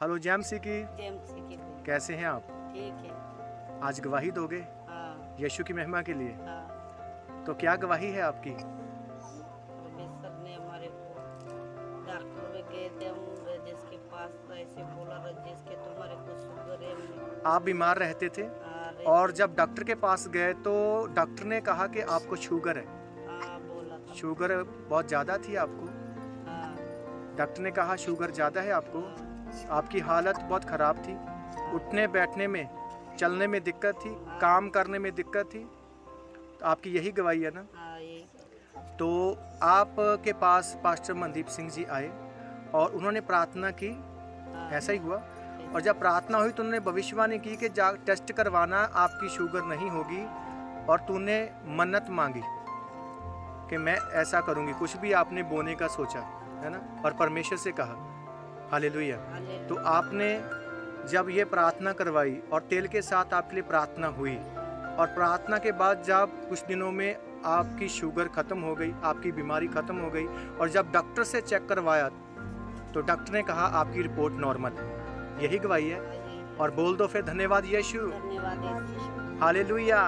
Hello jam सी की James की कैसे हैं आप? ठीक है। आज गवाही दोगे? हाँ। यीशु की महिमा के लिए। हाँ। तो क्या गवाही है आपकी? आप बीमार रहते थे? हाँ, और जब डॉक्टर के पास गए तो डॉक्टर ने कहा कि आपको शुगर है। शुगर बहुत ज़्यादा थी आपको? डॉक्टर ने कहा शुगर ज़्यादा है आपको? आपकी हालत बहुत ख़राब थी। उठने बैठने में चलने में दिक्कत थी काम करने में दिक्कत थी। तो आपकी यही गवाही है ना? हाँ तो आपके पास पास्टर मनदीप सिंह जी आए और उन्होंने प्रार्थना की। हाँ। ऐसा ही हुआ। और जब प्रार्थना हुई तो उन्होंने भविष्यवाणी की कि जा टेस्ट करवाना आपकी शुगर नहीं होगी और तूने मन्नत मांगी कि मैं ऐसा करूँगी। कुछ भी आपने बोने का सोचा है ना? और परमेश्वर से कहा। हालेलुया। तो आपने जब ये प्रार्थना करवाई और तेल के साथ आपके लिए प्रार्थना हुई और प्रार्थना के बाद जब कुछ दिनों में आपकी शुगर ख़त्म हो गई आपकी बीमारी ख़त्म हो गई और जब डॉक्टर से चेक करवाया तो डॉक्टर ने कहा आपकी रिपोर्ट नॉर्मल। है यही गवाही है और बोल दो फिर धन्यवाद यीशु। हालेलुया।